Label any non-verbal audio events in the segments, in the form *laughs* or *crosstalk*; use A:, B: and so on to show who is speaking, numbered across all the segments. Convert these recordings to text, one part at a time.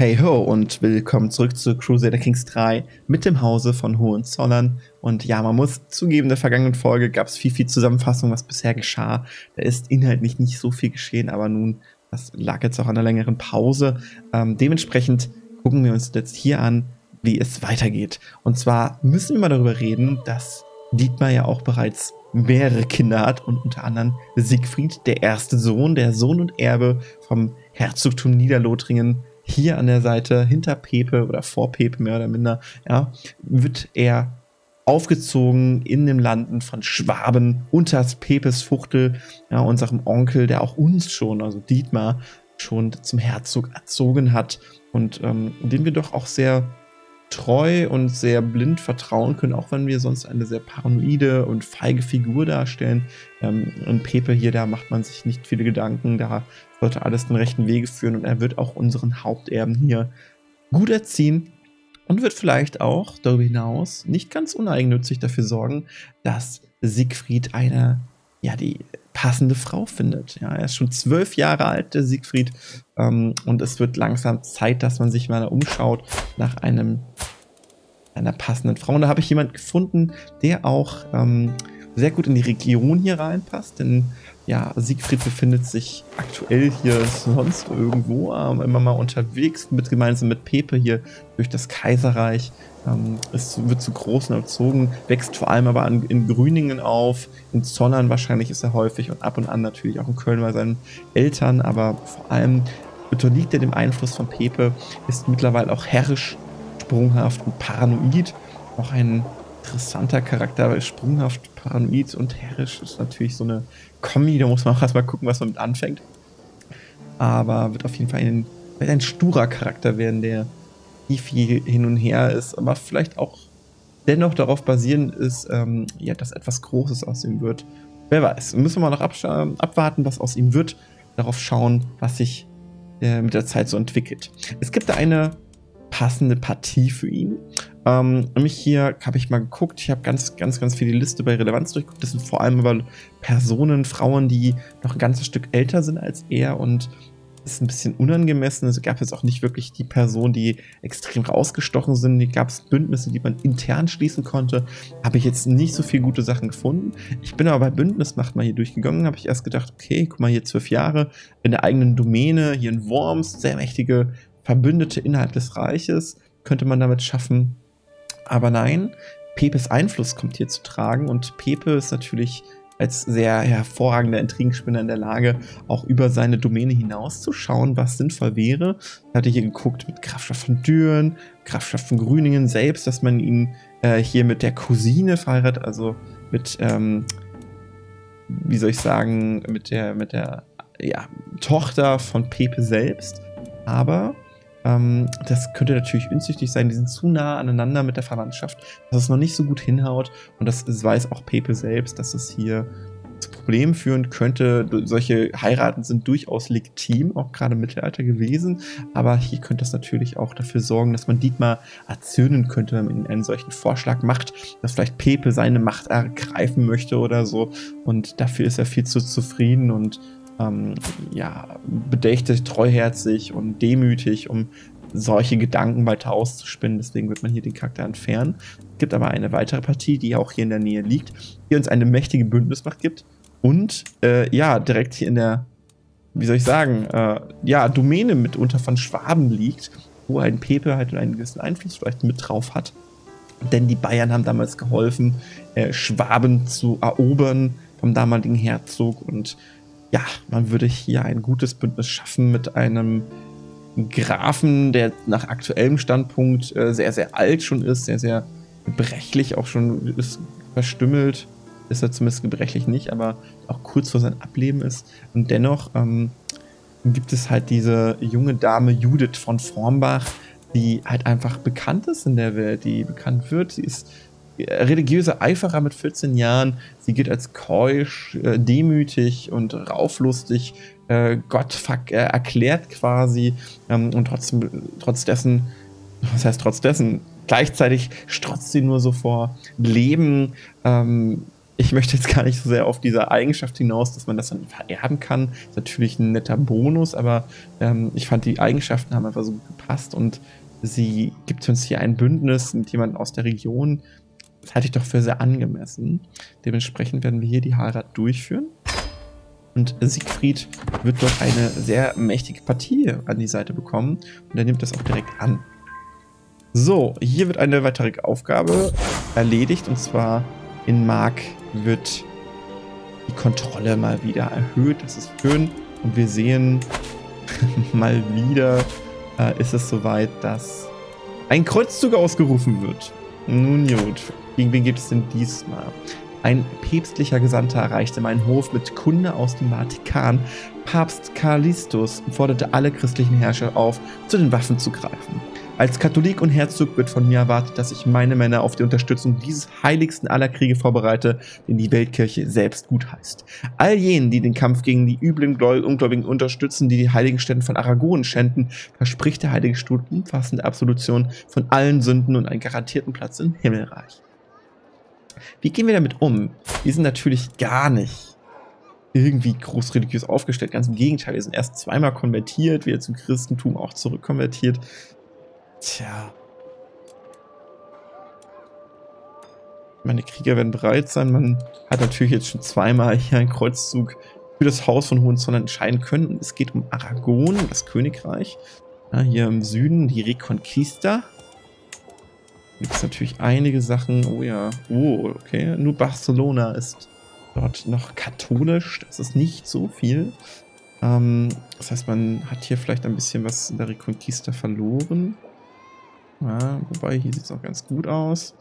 A: Hey ho und willkommen zurück zu Crusader Kings 3 mit dem Hause von Hohenzollern. Und ja, man muss zugeben, in der vergangenen Folge gab es viel, viel Zusammenfassung, was bisher geschah. Da ist inhaltlich nicht so viel geschehen, aber nun, das lag jetzt auch an einer längeren Pause. Ähm, dementsprechend gucken wir uns jetzt hier an, wie es weitergeht. Und zwar müssen wir mal darüber reden, dass Dietmar ja auch bereits mehrere Kinder hat und unter anderem Siegfried, der erste Sohn, der Sohn und Erbe vom Herzogtum Niederlothringen, hier an der Seite hinter Pepe oder vor Pepe mehr oder minder, ja, wird er aufgezogen in den Landen von Schwaben unter Pepes Fuchtel, ja, unserem Onkel, der auch uns schon, also Dietmar, schon zum Herzog erzogen hat und ähm, den wir doch auch sehr treu und sehr blind vertrauen können, auch wenn wir sonst eine sehr paranoide und feige Figur darstellen. Ähm, und Pepe hier, da macht man sich nicht viele Gedanken, da sollte alles den rechten Wege führen und er wird auch unseren Haupterben hier gut erziehen und wird vielleicht auch darüber hinaus nicht ganz uneigennützig dafür sorgen, dass Siegfried eine, ja, die passende Frau findet. Ja, er ist schon zwölf Jahre alt, der Siegfried, ähm, und es wird langsam Zeit, dass man sich mal umschaut nach einem einer passenden Frau. Und da habe ich jemanden gefunden, der auch ähm, sehr gut in die Region hier reinpasst, denn ja, Siegfried befindet sich aktuell hier sonst irgendwo, ähm, immer mal unterwegs, mit gemeinsam mit Pepe hier durch das Kaiserreich. Ähm, es wird zu Großen erzogen, wächst vor allem aber an, in Grüningen auf, in Zollern wahrscheinlich ist er häufig und ab und an natürlich auch in Köln bei seinen Eltern, aber vor allem unterliegt er dem Einfluss von Pepe, ist mittlerweile auch herrisch, sprunghaft und paranoid. Auch ein interessanter Charakter, weil sprunghaft, paranoid und herrisch ist natürlich so eine Kombi, da muss man auch erstmal gucken, was man mit anfängt. Aber wird auf jeden Fall ein, wird ein sturer Charakter werden, der nie viel hin und her ist, aber vielleicht auch dennoch darauf basieren ist, ähm, ja, dass etwas Großes aus ihm wird. Wer weiß, müssen wir mal noch abwarten, was aus ihm wird. Darauf schauen, was sich äh, mit der Zeit so entwickelt. Es gibt da eine passende Partie für ihn. Ähm, nämlich hier habe ich mal geguckt, ich habe ganz, ganz, ganz viel die Liste bei Relevanz durchgeguckt. Das sind vor allem aber Personen, Frauen, die noch ein ganzes Stück älter sind als er und ist ein bisschen unangemessen. Es gab jetzt auch nicht wirklich die Personen, die extrem rausgestochen sind. Die gab es Bündnisse, die man intern schließen konnte. Habe ich jetzt nicht so viele gute Sachen gefunden. Ich bin aber bei Bündnismacht mal hier durchgegangen, habe ich erst gedacht, okay, guck mal hier zwölf Jahre in der eigenen Domäne, hier in Worms, sehr mächtige Verbündete innerhalb des Reiches könnte man damit schaffen. Aber nein, Pepes Einfluss kommt hier zu tragen und Pepe ist natürlich als sehr hervorragender Intrigenspinner in der Lage, auch über seine Domäne hinauszuschauen, was sinnvoll wäre. Er hatte hier geguckt mit Grafschaft von Düren, Grafschaft von Grüningen selbst, dass man ihn äh, hier mit der Cousine verheiratet, also mit, ähm, wie soll ich sagen, mit der, mit der ja, Tochter von Pepe selbst. Aber ähm, das könnte natürlich unzüchtig sein. Die sind zu nah aneinander mit der Verwandtschaft, dass es noch nicht so gut hinhaut. Und das weiß auch Pepe selbst, dass es hier zu Problemen führen könnte. Solche Heiraten sind durchaus legitim, auch gerade im Mittelalter gewesen. Aber hier könnte es natürlich auch dafür sorgen, dass man Dietmar erzürnen könnte, wenn man einen solchen Vorschlag macht, dass vielleicht Pepe seine Macht ergreifen möchte oder so. Und dafür ist er viel zu zufrieden und ähm, ja, bedächtig, treuherzig und demütig, um solche Gedanken weiter auszuspinnen. Deswegen wird man hier den Charakter entfernen. Es gibt aber eine weitere Partie, die auch hier in der Nähe liegt, die uns eine mächtige Bündnismacht gibt und äh, ja, direkt hier in der, wie soll ich sagen, äh, ja, Domäne mitunter von Schwaben liegt, wo ein Pepe halt einen gewissen Einfluss vielleicht mit drauf hat. Denn die Bayern haben damals geholfen, äh, Schwaben zu erobern vom damaligen Herzog und ja, man würde hier ein gutes Bündnis schaffen mit einem Grafen, der nach aktuellem Standpunkt äh, sehr, sehr alt schon ist, sehr, sehr gebrechlich auch schon ist, verstümmelt. Ist er zumindest gebrechlich nicht, aber auch kurz vor seinem Ableben ist. Und dennoch ähm, gibt es halt diese junge Dame Judith von Formbach, die halt einfach bekannt ist in der Welt, die bekannt wird. Sie ist religiöse Eiferer mit 14 Jahren. Sie gilt als keusch, äh, demütig und rauflustig. Äh, Gott äh, erklärt quasi. Ähm, und trotzdem, trotz dessen, was heißt trotz dessen? Gleichzeitig strotzt sie nur so vor Leben, ähm, ich möchte jetzt gar nicht so sehr auf diese Eigenschaft hinaus, dass man das dann vererben kann. Ist natürlich ein netter Bonus, aber ähm, ich fand, die Eigenschaften haben einfach so gut gepasst und sie gibt uns hier ein Bündnis mit jemandem aus der Region. Das halte ich doch für sehr angemessen. Dementsprechend werden wir hier die Heirat durchführen. Und Siegfried wird dort eine sehr mächtige Partie an die Seite bekommen. Und er nimmt das auch direkt an. So, hier wird eine weitere Aufgabe erledigt. Und zwar in Mark wird die Kontrolle mal wieder erhöht. Das ist schön. Und wir sehen *laughs* mal wieder, äh, ist es soweit, dass ein Kreuzzug ausgerufen wird. Nun gut, gegen wen gibt es denn diesmal? Ein päpstlicher Gesandter erreichte meinen Hof mit Kunde aus dem Vatikan. Papst Callistus forderte alle christlichen Herrscher auf, zu den Waffen zu greifen. Als Katholik und Herzog wird von mir erwartet, dass ich meine Männer auf die Unterstützung dieses heiligsten aller Kriege vorbereite, den die Weltkirche selbst gutheißt. All jenen, die den Kampf gegen die üblen Ungläubigen unterstützen, die die heiligen Städte von Aragon schänden, verspricht der Heilige Stuhl umfassende Absolution von allen Sünden und einen garantierten Platz im Himmelreich. Wie gehen wir damit um? Wir sind natürlich gar nicht irgendwie groß religiös aufgestellt. Ganz im Gegenteil, wir sind erst zweimal konvertiert, wieder zum Christentum auch zurückkonvertiert. Tja. Meine Krieger werden bereit sein. Man hat natürlich jetzt schon zweimal hier einen Kreuzzug für das Haus von Hohenzollern entscheiden können. Es geht um Aragon, das Königreich. Ja, hier im Süden die Reconquista gibt es natürlich einige Sachen. Oh ja. Oh, okay. Nur Barcelona ist dort noch katholisch. Das ist nicht so viel. Ähm, das heißt, man hat hier vielleicht ein bisschen was in der Reconquista verloren. Ja, wobei, hier sieht es auch ganz gut aus.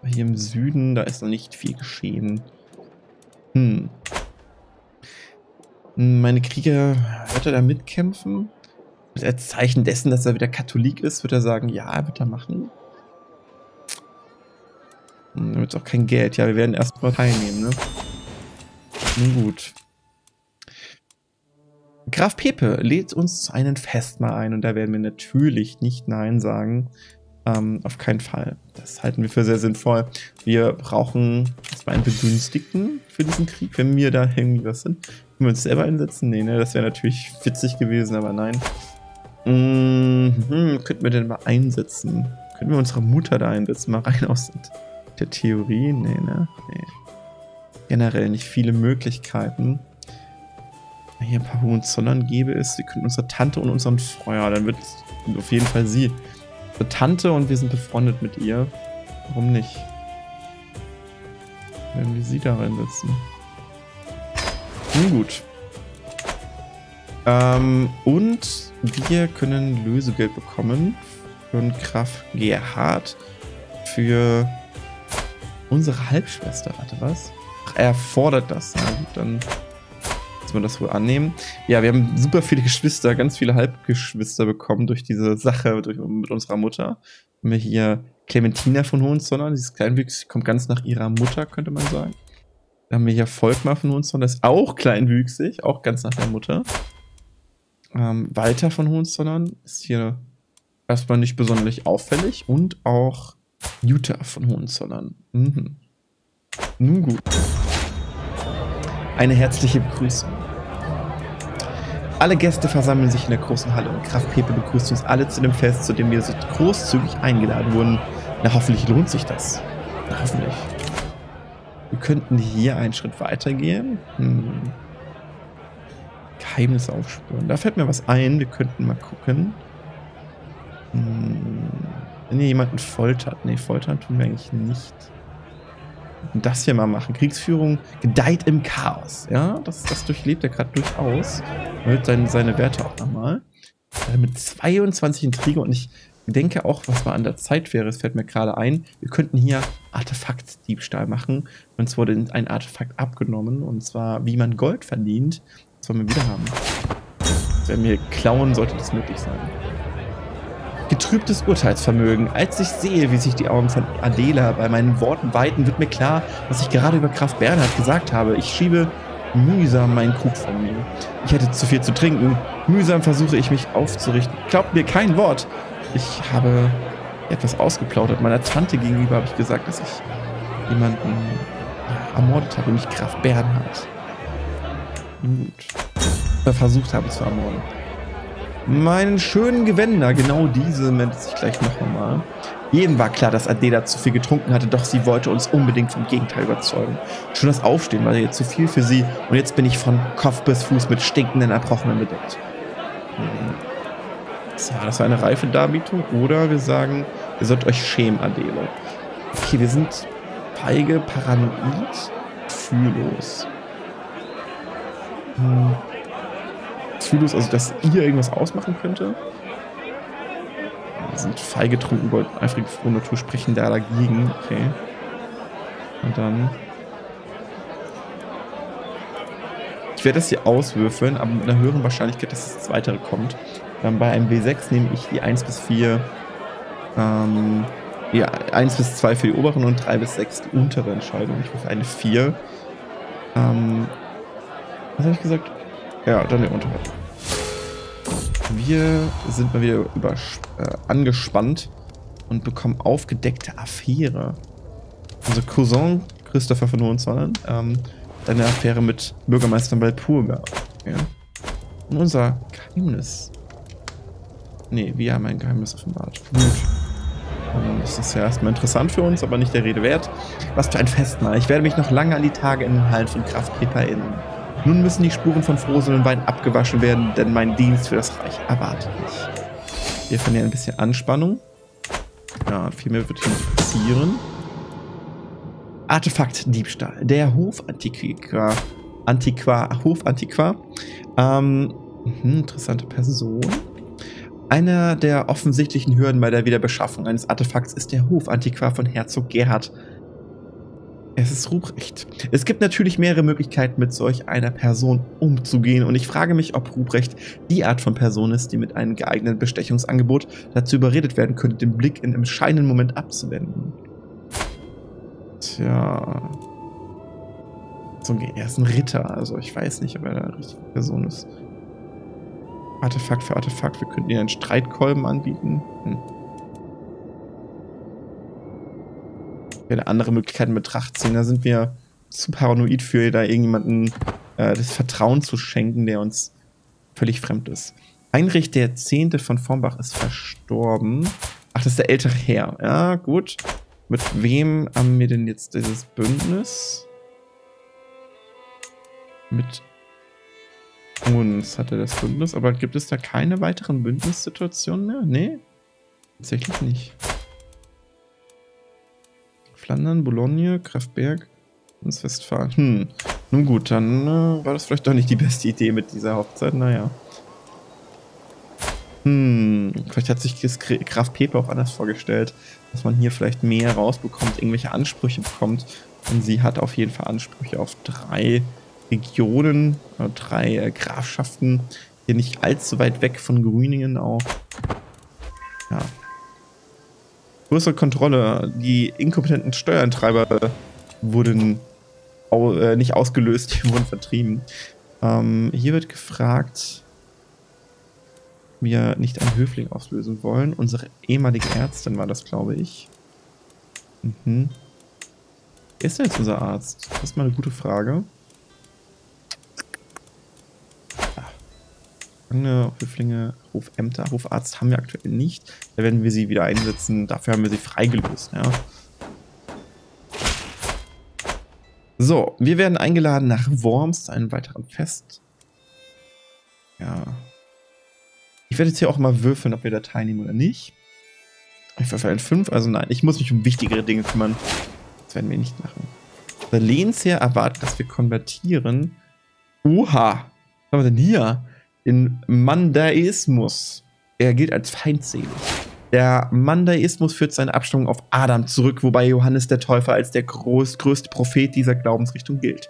A: Aber hier im Süden, da ist noch nicht viel geschehen. Hm. Meine Krieger, wird er da mitkämpfen? Als Zeichen dessen, dass er wieder Katholik ist, wird er sagen, ja, wird er machen. Hm, damit auch kein Geld. Ja, wir werden erstmal teilnehmen, ne? Nun gut. Graf Pepe lädt uns zu einem Festmahl ein und da werden wir natürlich nicht Nein sagen. Ähm, auf keinen Fall. Das halten wir für sehr sinnvoll. Wir brauchen erstmal einen Begünstigten für diesen Krieg, wenn wir da irgendwie was sind. Können wir uns selber einsetzen? Nee, ne? Das wäre natürlich witzig gewesen, aber nein. Mhm, könnten wir denn mal einsetzen? Können wir unsere Mutter da einsetzen? Mal rein aus der Theorie? Nee, ne? Nee. Generell nicht viele Möglichkeiten. Hier ein paar Hohenzollern gäbe es. Wir könnten unsere Tante und unseren Freund, dann wird auf jeden Fall sie. Unsere Tante und wir sind befreundet mit ihr. Warum nicht? Werden wir sie da reinsetzen? Nun gut. Ähm, und wir können Lösegeld bekommen von Graf Gerhard für Unsere Halbschwester, warte, was? Ach, er fordert das. Ja, gut, dann müssen wir das wohl annehmen. Ja, wir haben super viele Geschwister, ganz viele Halbgeschwister bekommen durch diese Sache durch, mit unserer Mutter. Haben wir hier Clementina von Hohenzollern, dieses Kleinwüchsig, kommt ganz nach ihrer Mutter, könnte man sagen. Dann haben wir hier Volkmar von Hohenzollern, ist auch kleinwüchsig, auch ganz nach der Mutter. Ähm, Walter von Hohenzollern ist hier erstmal nicht besonders auffällig und auch Jutta von Hohenzollern. Mhm. Nun gut. Eine herzliche Begrüßung. Alle Gäste versammeln sich in der großen Halle und Kraft Pepe begrüßt uns alle zu dem Fest, zu dem wir so großzügig eingeladen wurden. Na, hoffentlich lohnt sich das. Na, hoffentlich. Wir könnten hier einen Schritt weiter gehen. Hm. Geheimnis aufspüren. Da fällt mir was ein. Wir könnten mal gucken. Hm. Wenn ihr jemanden foltert. Ne, foltern tun wir eigentlich nicht. Und das hier mal machen. Kriegsführung gedeiht im Chaos. Ja, das, das durchlebt er gerade durchaus. Erhöht seine, seine Werte auch nochmal. Äh, mit 22 Intrigen und ich denke auch, was mal an der Zeit wäre, es fällt mir gerade ein, wir könnten hier Artefaktdiebstahl machen. Uns wurde ein Artefakt abgenommen und zwar, wie man Gold verdient. Das wollen wir wieder haben. Wenn wir klauen, sollte das möglich sein getrübtes Urteilsvermögen. Als ich sehe, wie sich die Augen von Adela bei meinen Worten weiten, wird mir klar, was ich gerade über Kraft Bernhard gesagt habe. Ich schiebe mühsam meinen Krug von mir. Ich hätte zu viel zu trinken. Mühsam versuche ich mich aufzurichten. Glaubt mir kein Wort. Ich habe etwas ausgeplaudert. Meiner Tante gegenüber habe ich gesagt, dass ich jemanden ermordet habe, nämlich Graf Bernhard. Oder versucht habe zu ermorden. Meinen schönen Gewänder, genau diese meldet sich gleich noch einmal. Jedem war klar, dass Adela zu viel getrunken hatte, doch sie wollte uns unbedingt vom Gegenteil überzeugen. Schon das Aufstehen war jetzt zu viel für sie und jetzt bin ich von Kopf bis Fuß mit stinkenden Erbrochenen bedeckt. So, das war eine reife Darbietung oder wir sagen, ihr sollt euch schämen, Adele. Okay, wir sind feige, paranoid, fühllos. Hm. Fühllos, also dass ihr irgendwas ausmachen könnte? Wir sind feige, trunken, wollten eifrige frohe Natur sprechen da dagegen. Okay. Und dann... Ich werde das hier auswürfeln, aber mit einer höheren Wahrscheinlichkeit, dass das Weitere kommt. Dann bei einem W6 nehme ich die 1 bis 4, ähm, ja, 1 bis 2 für die oberen und 3 bis 6 die untere Entscheidung. Ich würfel eine 4. Ähm, was habe ich gesagt? Ja, dann die untere. Wir sind mal wieder über, äh, angespannt und bekommen aufgedeckte Affäre. Unser Cousin Christopher von Hohenzollern, ähm, eine Affäre mit Bürgermeister Walpurga. Ja. Und unser Geheimnis Nee, wir haben ein Geheimnis offenbart. Gut. Das ist ja erstmal interessant für uns, aber nicht der Rede wert. Was für ein Festmahl. Ich werde mich noch lange an die Tage in den Hallen von Kraftpeter erinnern. Nun müssen die Spuren von Wein abgewaschen werden, denn mein Dienst für das Reich erwartet mich. Wir verlieren ein bisschen Anspannung. Ja, viel mehr wird hier nicht passieren. Artefakt Diebstahl. Der Hofantiquar. Antiquar, Hofantiquar. Ähm, mh, interessante Person. Einer der offensichtlichen Hürden bei der Wiederbeschaffung eines Artefakts ist der Hofantiquar von Herzog Gerhard. Es ist Ruprecht. Es gibt natürlich mehrere Möglichkeiten, mit solch einer Person umzugehen und ich frage mich, ob Ruprecht die Art von Person ist, die mit einem geeigneten Bestechungsangebot dazu überredet werden könnte, den Blick in einem entscheidenden Moment abzuwenden. Tja. Er ist ein Ritter, also ich weiß nicht, ob er eine richtige Person ist. Artefakt für Artefakt. Wir könnten ihnen einen Streitkolben anbieten. Hm. Werde andere Möglichkeiten in Betracht ziehen. Da sind wir zu paranoid für, da irgendjemanden äh, das Vertrauen zu schenken, der uns völlig fremd ist. Heinrich der Zehnte von Formbach ist verstorben. Ach, das ist der ältere Herr. Ja, gut. Mit wem haben wir denn jetzt dieses Bündnis? Mit uns hatte das Bündnis, aber gibt es da keine weiteren Bündnissituationen mehr? Nee, tatsächlich nicht. Flandern, Boulogne, Kraftberg und Westfalen. Hm, nun gut, dann äh, war das vielleicht doch nicht die beste Idee mit dieser Hochzeit, naja. Hm, vielleicht hat sich Graf Pepe auch anders vorgestellt, dass man hier vielleicht mehr rausbekommt, irgendwelche Ansprüche bekommt. Und sie hat auf jeden Fall Ansprüche auf drei Regionen, äh, drei äh, Grafschaften, hier nicht allzu weit weg von Grüningen auch. Ja. Größere Kontrolle. Die inkompetenten Steuereintreiber wurden au äh, nicht ausgelöst, *laughs* die wurden vertrieben. Ähm, hier wird gefragt, wir nicht einen Höfling auslösen wollen. Unsere ehemalige Ärztin war das, glaube ich. Mhm. Wer ist denn jetzt unser Arzt? Das ist mal eine gute Frage. Gefangene, Höflinge, Hofämter, Hofarzt haben wir aktuell nicht. Da werden wir sie wieder einsetzen. Dafür haben wir sie freigelöst, ja. So, wir werden eingeladen nach Worms zu einem weiteren Fest. Ja. Ich werde jetzt hier auch mal würfeln, ob wir da teilnehmen oder nicht. Ich ein 5, also nein, ich muss mich um wichtigere Dinge kümmern. Das werden wir nicht machen. Der Lehnsherr erwartet, dass wir konvertieren. Oha! Was haben wir denn hier? In Mandaismus. Er gilt als feindselig. Der Mandaismus führt seine Abstimmung auf Adam zurück, wobei Johannes der Täufer als der groß, größte Prophet dieser Glaubensrichtung gilt.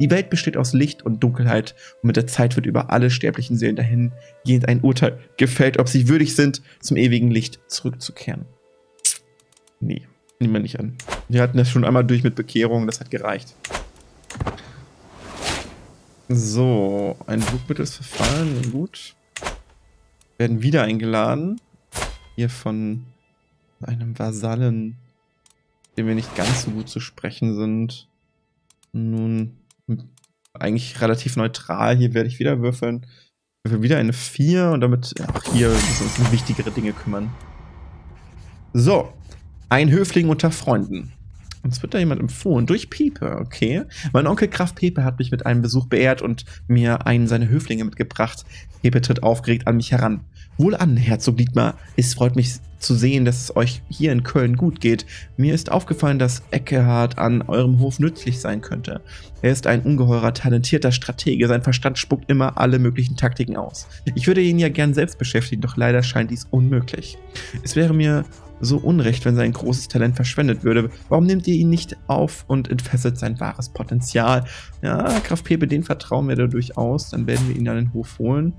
A: Die Welt besteht aus Licht und Dunkelheit und mit der Zeit wird über alle sterblichen Seelen dahingehend ein Urteil gefällt, ob sie würdig sind, zum ewigen Licht zurückzukehren. Nee, nehmen wir nicht an. Wir hatten das schon einmal durch mit Bekehrung, das hat gereicht. So, ein Flugmittel ist verfallen. Gut. Werden wieder eingeladen. Hier von einem Vasallen, dem wir nicht ganz so gut zu sprechen sind. Nun, eigentlich relativ neutral. Hier werde ich wieder würfeln. Ich würfel wieder eine 4 und damit auch hier müssen wir uns um wichtigere Dinge kümmern. So, ein Höfling unter Freunden. Uns wird da jemand empfohlen. Durch Piepe, okay. Mein Onkel Graf Pepe hat mich mit einem Besuch beehrt und mir einen seiner Höflinge mitgebracht. Pepe tritt aufgeregt an mich heran. Wohlan, Herzog Dietmar. Es freut mich zu sehen, dass es euch hier in Köln gut geht. Mir ist aufgefallen, dass Eckehard an eurem Hof nützlich sein könnte. Er ist ein ungeheurer, talentierter Stratege. Sein Verstand spuckt immer alle möglichen Taktiken aus. Ich würde ihn ja gern selbst beschäftigen, doch leider scheint dies unmöglich. Es wäre mir so unrecht, wenn sein großes Talent verschwendet würde. Warum nehmt ihr ihn nicht auf und entfesselt sein wahres Potenzial? Ja, Graf Pepe, den vertrauen wir da durchaus. Dann werden wir ihn an den Hof holen.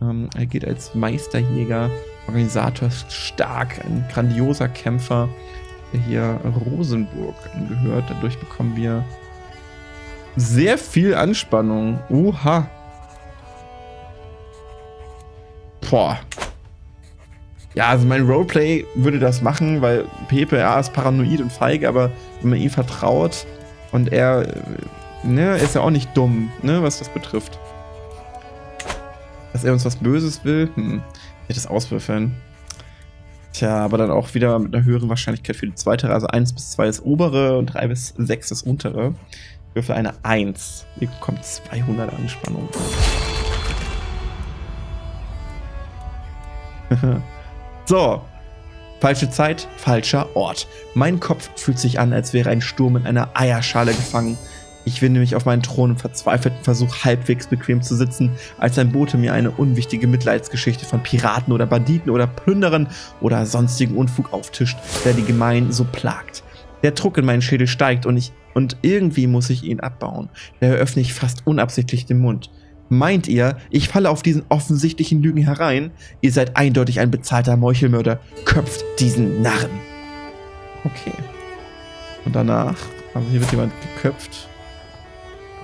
A: Ähm, er geht als Meisterjäger, Organisator stark, ein grandioser Kämpfer, der hier Rosenburg angehört. Dadurch bekommen wir sehr viel Anspannung. Uha. Boah. Ja, also mein Roleplay würde das machen, weil Pepe, ja, ist paranoid und feige, aber wenn man ihm vertraut und er, ne, ist ja auch nicht dumm, ne, was das betrifft. Dass er uns was Böses will, hm, werde das auswürfeln. Tja, aber dann auch wieder mit einer höheren Wahrscheinlichkeit für die zweite, also 1 bis 2 ist obere und 3 bis 6 ist untere. Ich würfel eine 1. Hier kommt 200 Anspannung. *laughs* So. Falsche Zeit, falscher Ort. Mein Kopf fühlt sich an, als wäre ein Sturm in einer Eierschale gefangen. Ich winde mich auf meinen Thron und verzweifelten Versuch, halbwegs bequem zu sitzen, als ein Bote mir eine unwichtige Mitleidsgeschichte von Piraten oder Banditen oder Plünderern oder sonstigen Unfug auftischt, der die Gemein so plagt. Der Druck in meinen Schädel steigt und ich und irgendwie muss ich ihn abbauen. Da eröffne ich fast unabsichtlich den Mund. Meint ihr, ich falle auf diesen offensichtlichen Lügen herein? Ihr seid eindeutig ein bezahlter Meuchelmörder. Köpft diesen Narren. Okay. Und danach, also hier wird jemand geköpft.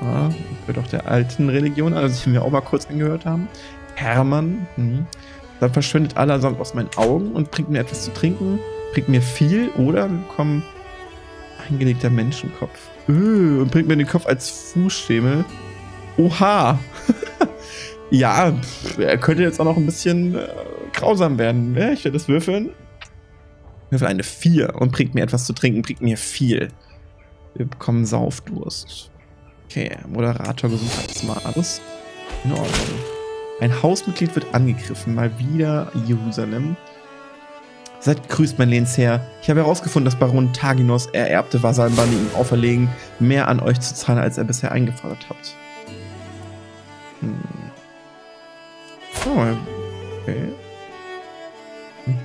A: Ah, wird auch der alten Religion, also die wir auch mal kurz angehört haben. Hermann. Mhm. Dann verschwindet allersamt aus meinen Augen und bringt mir etwas zu trinken, bringt mir viel oder bekommen eingelegter Menschenkopf. Öh, und bringt mir den Kopf als Fußschemel. Oha! *laughs* ja, er könnte jetzt auch noch ein bisschen äh, grausam werden. Ja, ich werde das würfeln. Ich würfel eine 4 und bringt mir etwas zu trinken, bringt mir viel. Wir bekommen Saufdurst. Okay, Moderator Gesundheitsmaß. In Ordnung. Ein Hausmitglied wird angegriffen. Mal wieder Jerusalem. Seid gegrüßt, mein Lehnsherr. Ich habe herausgefunden, dass Baron Taginos ererbte Vasallenbande ihm auferlegen, mehr an euch zu zahlen, als er bisher eingefordert hat. Hm. Oh, okay.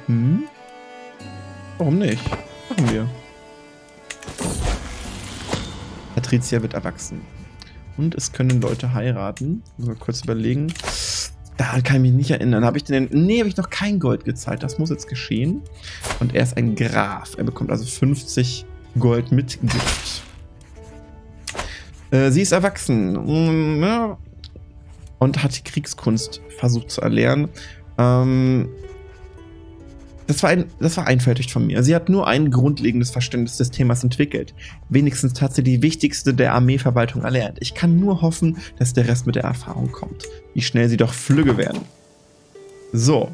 A: Mhm. Warum nicht? Machen wir. Patricia wird erwachsen. Und es können Leute heiraten. Mal kurz überlegen. Da kann ich mich nicht erinnern. Habe ich denn. Nee, habe ich noch kein Gold gezahlt. Das muss jetzt geschehen. Und er ist ein Graf. Er bekommt also 50 Gold mit Gift. Äh, sie ist erwachsen. Mm, ja, und hat die Kriegskunst versucht zu erlernen. Ähm, das war, ein, das war einfältig von mir. Sie hat nur ein grundlegendes Verständnis des Themas entwickelt. Wenigstens hat sie die wichtigste der Armeeverwaltung erlernt. Ich kann nur hoffen, dass der Rest mit der Erfahrung kommt. Wie schnell sie doch flügge werden. So,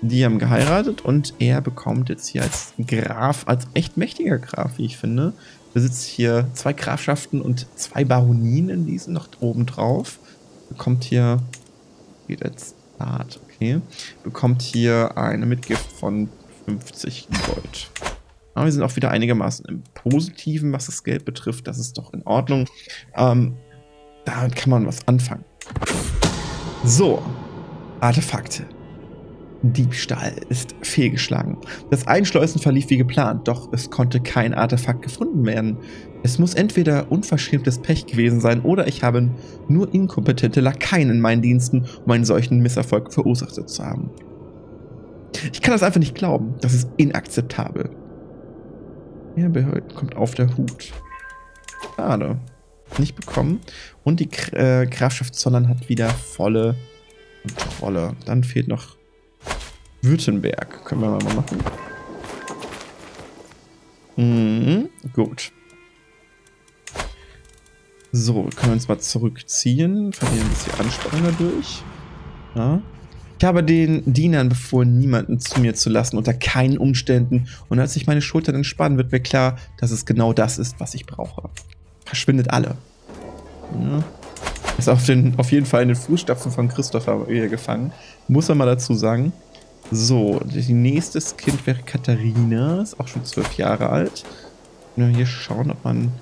A: die haben geheiratet und er bekommt jetzt hier als Graf, als echt mächtiger Graf, wie ich finde, besitzt hier zwei Grafschaften und zwei Baronien in diesen noch oben drauf bekommt hier, geht als Bart, okay, bekommt hier eine Mitgift von 50 Gold. Aber wir sind auch wieder einigermaßen im Positiven, was das Geld betrifft. Das ist doch in Ordnung. Ähm, damit kann man was anfangen. So, Artefakte. Diebstahl ist fehlgeschlagen. Das Einschleusen verlief wie geplant, doch es konnte kein Artefakt gefunden werden. Es muss entweder unverschämtes Pech gewesen sein oder ich habe nur inkompetente Lakaien in meinen Diensten, um einen solchen Misserfolg verursacht zu haben. Ich kann das einfach nicht glauben. Das ist inakzeptabel. Ja, kommt auf der Hut. Schade. Nicht bekommen. Und die äh, Grafschaft Zollern hat wieder volle Kontrolle. Dann fehlt noch Württemberg. Können wir mal machen. Mhm, gut. So, können wir uns mal zurückziehen. Verlieren ein bisschen Anspannung dadurch. Ja. Ich habe den Dienern befohlen, niemanden zu mir zu lassen, unter keinen Umständen. Und als sich meine Schultern entspannen, wird mir klar, dass es genau das ist, was ich brauche. Verschwindet alle. Ja. Ist auf, den, auf jeden Fall in den Fußstapfen von Christopher gefangen. Muss man mal dazu sagen. So, die nächstes Kind wäre Katharina. Ist auch schon zwölf Jahre alt. Nur hier schauen, ob man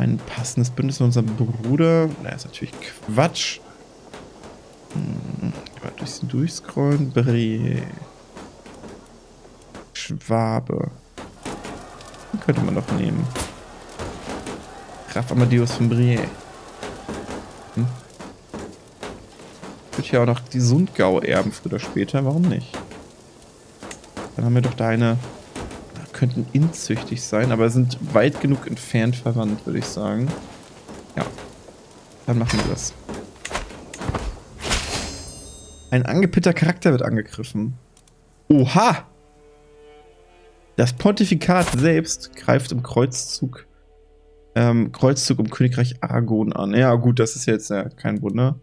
A: ein passendes Bündnis mit unserem Bruder. Na, ist natürlich Quatsch. Hm, durch durchscrollen. Bre. Schwabe. Den könnte man doch nehmen. Graf Amadeus von Brie. Hm? Wird ja auch noch die Sundgau erben, früher oder später. Warum nicht? Dann haben wir doch da. Könnten inzüchtig sein, aber sind weit genug entfernt verwandt, würde ich sagen. Ja. Dann machen wir das. Ein angepitter Charakter wird angegriffen. Oha! Das Pontifikat selbst greift im Kreuzzug ähm, Kreuzzug um Königreich Aragon an. Ja gut, das ist jetzt ja kein Wunder.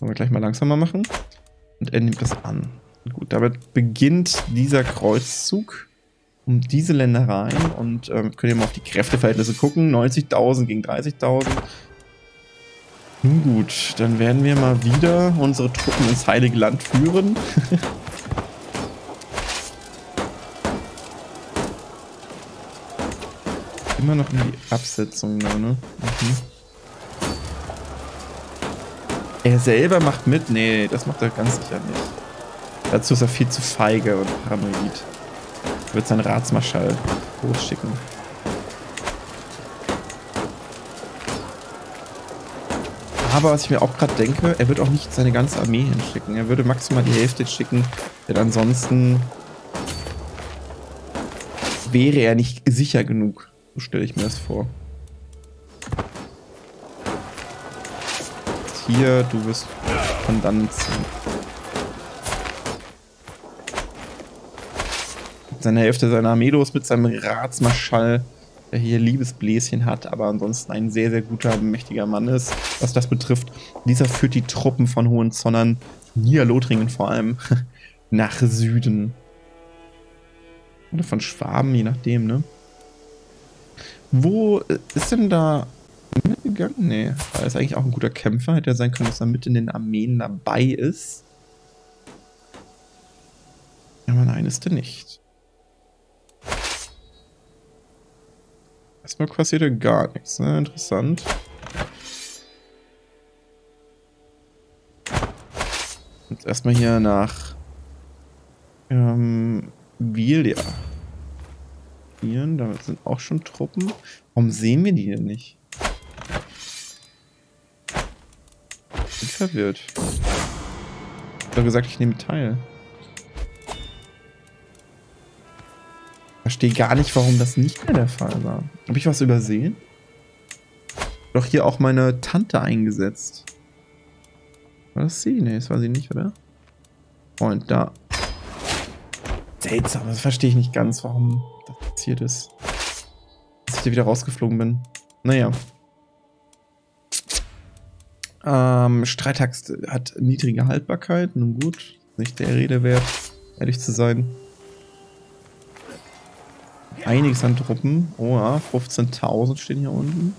A: Wollen wir gleich mal langsamer machen. Und er nimmt das an. Gut, damit beginnt dieser Kreuzzug um diese Ländereien und ähm, könnt ihr mal auf die Kräfteverhältnisse gucken. 90.000 gegen 30.000. Nun gut, dann werden wir mal wieder unsere Truppen ins Heilige Land führen. *laughs* Immer noch in die Absetzung da, ne? Mhm. Er selber macht mit? Nee, das macht er ganz sicher nicht. Dazu ist er viel zu feige und paranoid. Wird seinen Ratsmarschall losschicken. Aber was ich mir auch gerade denke, er wird auch nicht seine ganze Armee hinschicken. Er würde maximal die Hälfte schicken, denn ansonsten wäre er nicht sicher genug. So stelle ich mir das vor. Hier, du wirst von dann ziehen. Seine Hälfte seiner Armee los mit seinem Ratsmarschall der hier Liebesbläschen hat, aber ansonsten ein sehr, sehr guter, mächtiger Mann ist, was das betrifft. Dieser führt die Truppen von Hohenzollern, Niederlothringen vor allem, *laughs* nach Süden. Oder von Schwaben, je nachdem, ne? Wo ist denn da mitgegangen? Nee, er ist eigentlich auch ein guter Kämpfer. Hätte ja sein können, dass er mit in den Armeen dabei ist. Aber nein, ist er nicht. Erstmal passierte gar nichts, ne? Interessant. Jetzt erstmal hier nach ähm, Vilia. Hier, da sind auch schon Truppen. Warum sehen wir die denn nicht? Ich bin verwirrt. Ich hab doch gesagt, ich nehme teil. Verstehe gar nicht, warum das nicht mehr der Fall war. Habe ich was übersehen? Doch hier auch meine Tante eingesetzt. War das sie? Nee, das war sie nicht, oder? Und da. Seltsam, das verstehe ich nicht ganz, warum das passiert ist. Dass ich hier wieder rausgeflogen bin. Naja. Ähm, Streitaxt hat niedrige Haltbarkeit. Nun gut, nicht der Rede wert, ehrlich zu sein einiges an Truppen. Oh ja, 15.000 stehen hier unten.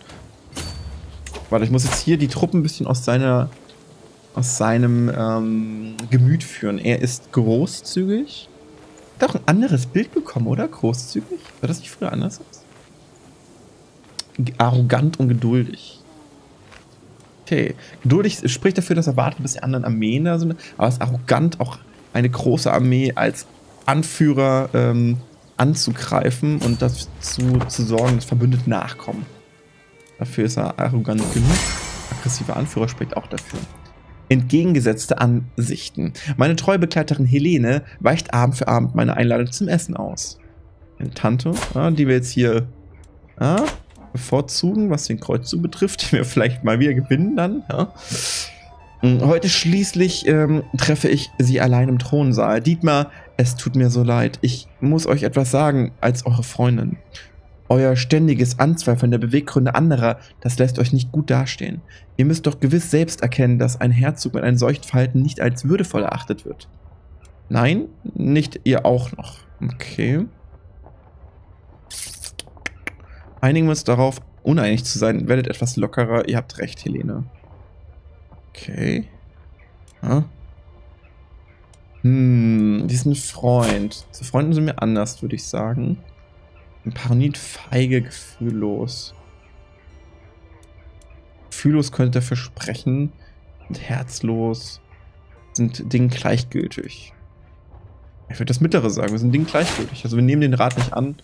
A: Warte, ich muss jetzt hier die Truppen ein bisschen aus seiner aus seinem ähm, Gemüt führen. Er ist großzügig. Hat auch ein anderes Bild bekommen, oder? Großzügig? War das nicht früher anders aus? Arrogant und geduldig. Okay. Geduldig spricht dafür, dass er wartet, bis die anderen Armeen da sind. Aber ist arrogant, auch eine große Armee als Anführer ähm, anzugreifen und dazu zu sorgen, dass Verbündete nachkommen. Dafür ist er arrogant genug. Aggressiver Anführer spricht auch dafür. Entgegengesetzte Ansichten. Meine treue Begleiterin Helene weicht Abend für Abend meine Einladung zum Essen aus. Eine Tante, die wir jetzt hier bevorzugen, was den Kreuzzug betrifft, den wir vielleicht mal wieder gewinnen dann. Ja. Heute schließlich ähm, treffe ich sie allein im Thronsaal. Dietmar es tut mir so leid. Ich muss euch etwas sagen als eure Freundin. Euer ständiges Anzweifeln der Beweggründe anderer, das lässt euch nicht gut dastehen. Ihr müsst doch gewiss selbst erkennen, dass ein Herzog mit einem solchen Verhalten nicht als würdevoll erachtet wird. Nein, nicht ihr auch noch. Okay. Einigen wir uns darauf, uneinig zu sein. Werdet etwas lockerer. Ihr habt recht, Helene. Okay. Ja. Hm, diesen Freund. Diese Freunde sind mir anders, würde ich sagen. Ein Paranoid, feige, gefühllos. Gefühllos könnte er versprechen. Und herzlos sind Dingen gleichgültig. Ich würde das Mittlere sagen. Wir sind Dingen gleichgültig. Also wir nehmen den Rat nicht an.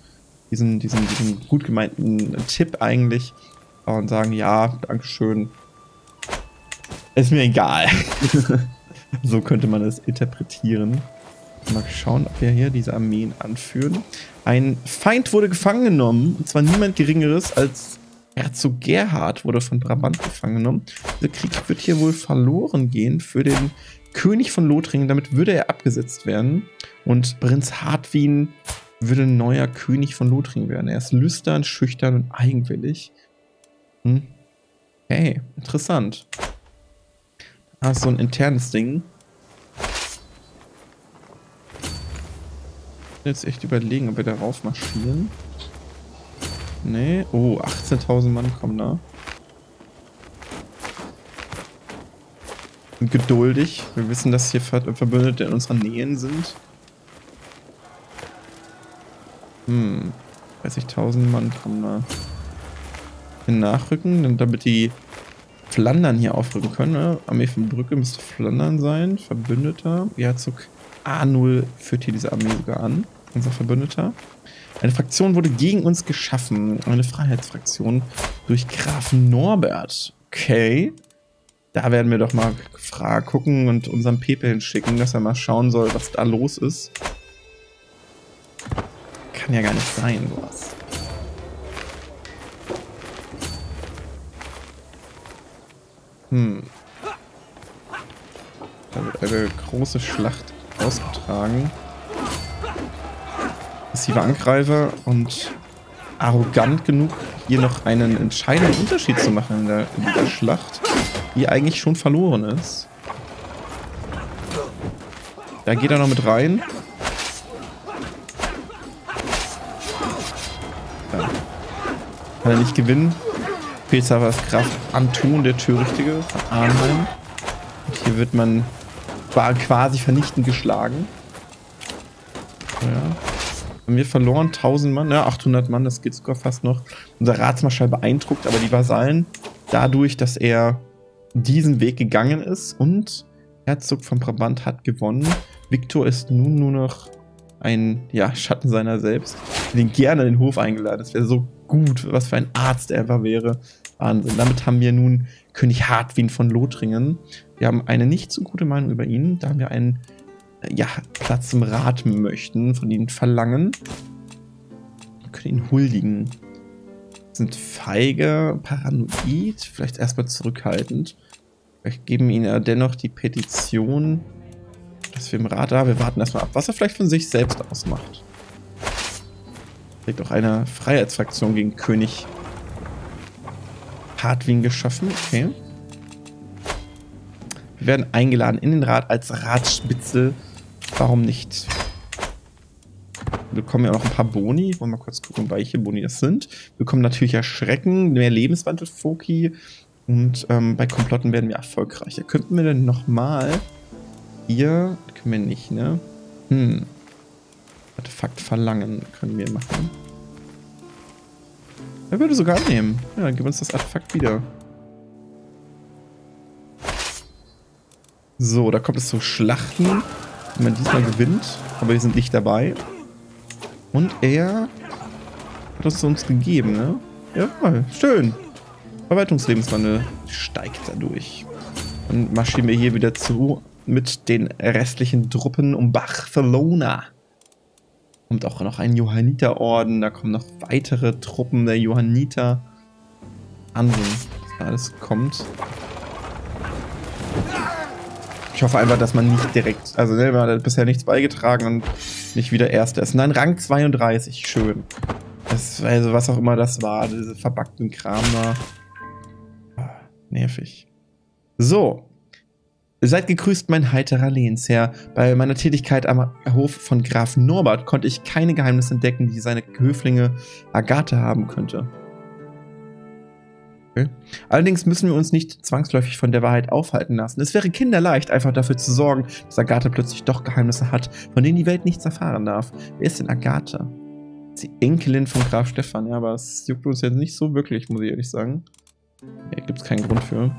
A: Diesen, diesen, diesen gut gemeinten Tipp eigentlich. Und sagen, ja, Dankeschön. Ist mir egal. *laughs* *laughs* so könnte man es interpretieren. Mal schauen, ob wir hier diese Armeen anführen. Ein Feind wurde gefangen genommen. Und zwar niemand Geringeres als Herzog Gerhard wurde von Brabant gefangen genommen. Dieser Krieg wird hier wohl verloren gehen für den König von Lothringen. Damit würde er abgesetzt werden. Und Prinz Hartwin würde neuer König von Lothringen werden. Er ist lüstern, schüchtern und eigenwillig. Hm. Hey, interessant. Ah, so ein internes Ding. Jetzt echt überlegen, ob wir darauf marschieren. Nee. Oh, 18.000 Mann kommen da. Und geduldig. Wir wissen, dass hier Verbündete in unserer Nähe sind. Hm. 30.000 Mann kommen da. Hin nachrücken, damit die Flandern hier aufrücken können. Ne? Armee von Brücke müsste Flandern sein. Verbündeter. Herzog A0 führt hier diese Armee sogar an. Unser Verbündeter. Eine Fraktion wurde gegen uns geschaffen. Eine Freiheitsfraktion durch Grafen Norbert. Okay. Da werden wir doch mal gucken und unseren Pepe hinschicken, dass er mal schauen soll, was da los ist. Kann ja gar nicht sein, sowas. Hm. Da wird eine große Schlacht ausgetragen. Massive Angreifer und arrogant genug, hier noch einen entscheidenden Unterschied zu machen in der, in der Schlacht, die eigentlich schon verloren ist. Da geht er noch mit rein. Kann er nicht gewinnen. Pilzhavers Kraft Anton, der Türrichtige. Und hier wird man quasi vernichtend geschlagen. Ja. Haben wir verloren, 1000 Mann, ja, 800 Mann, das geht sogar fast noch. Unser Ratsmarschall beeindruckt, aber die Vasallen, dadurch, dass er diesen Weg gegangen ist und Herzog von Brabant hat gewonnen. Viktor ist nun nur noch ein ja, Schatten seiner selbst. Den gerne in den Hof eingeladen. Das wäre so gut, was für ein Arzt er einfach wäre. Wahnsinn. Damit haben wir nun König Hartwin von Lothringen. Wir haben eine nicht so gute Meinung über ihn. Da haben wir einen ja, Platz im Rat möchten, von ihnen verlangen. Wir können ihn huldigen. Sind feige, paranoid, vielleicht erstmal zurückhaltend. Vielleicht geben ihnen ja dennoch die Petition dass wir im Rat da, wir warten erstmal ab, was er vielleicht von sich selbst ausmacht. Vielleicht auch eine Freiheitsfraktion gegen König Hartwin geschaffen, okay. Wir werden eingeladen in den Rat als Ratsspitze. Warum nicht? Wir bekommen ja noch ein paar Boni. Wollen wir mal kurz gucken, welche Boni das sind. Wir bekommen natürlich Erschrecken, mehr Lebenswandel, Foki. Und ähm, bei Komplotten werden wir erfolgreicher. Könnten wir denn nochmal hier können wir nicht, ne? Hm. Artefakt verlangen können wir machen. Er würde sogar annehmen. Ja, dann gib uns das Artefakt wieder. So, da kommt es zu Schlachten, die man diesmal gewinnt, aber wir sind nicht dabei. Und er hat es uns gegeben, ne? Ja, schön. Verwaltungslebenswandel steigt dadurch. Dann marschieren wir hier wieder zu mit den restlichen Truppen um Barcelona. Kommt auch noch ein Johanniterorden, da kommen noch weitere Truppen der Johanniter. Wahnsinn, was da alles kommt. Ich hoffe einfach, dass man nicht direkt, also ne, hat bisher nichts beigetragen und nicht wieder Erster ist. Nein, Rang 32, schön. Das, also was auch immer das war, diese verbackten Kram da. Ah, nervig. So. Seid gegrüßt, mein heiterer Lehnsherr. Bei meiner Tätigkeit am Hof von Graf Norbert konnte ich keine Geheimnisse entdecken, die seine Höflinge Agathe haben könnte. Okay. Allerdings müssen wir uns nicht zwangsläufig von der Wahrheit aufhalten lassen. Es wäre kinderleicht, einfach dafür zu sorgen, dass Agathe plötzlich doch Geheimnisse hat, von denen die Welt nichts erfahren darf. Wer ist denn Agathe? Die Enkelin von Graf Stefan, ja, aber es juckt uns jetzt nicht so wirklich, muss ich ehrlich sagen. Hier gibt es keinen Grund für.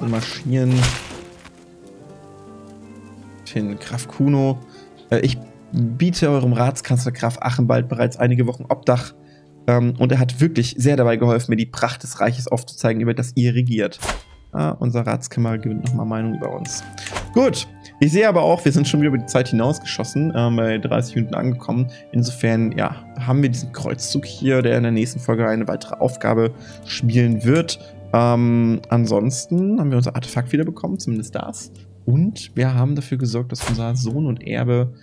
A: Marschieren. Den Graf Kuno. Äh, ich biete eurem Ratskanzler Graf Achenwald bereits einige Wochen Obdach ähm, und er hat wirklich sehr dabei geholfen, mir die Pracht des Reiches aufzuzeigen, über das ihr regiert. Ah, unser Ratskammer gewinnt nochmal Meinung über uns. Gut, ich sehe aber auch, wir sind schon wieder über die Zeit hinausgeschossen, äh, bei 30 Minuten angekommen. Insofern, ja, haben wir diesen Kreuzzug hier, der in der nächsten Folge eine weitere Aufgabe spielen wird. Ähm, ansonsten haben wir unser Artefakt wiederbekommen, zumindest das. Und wir haben dafür gesorgt, dass unser Sohn und Erbe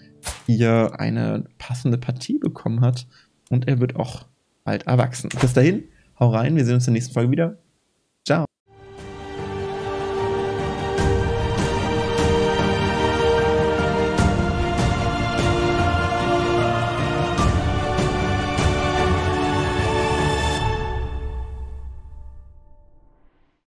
A: hier eine passende Partie bekommen hat. Und er wird auch bald erwachsen. Bis dahin, hau rein, wir sehen uns in der nächsten Folge wieder.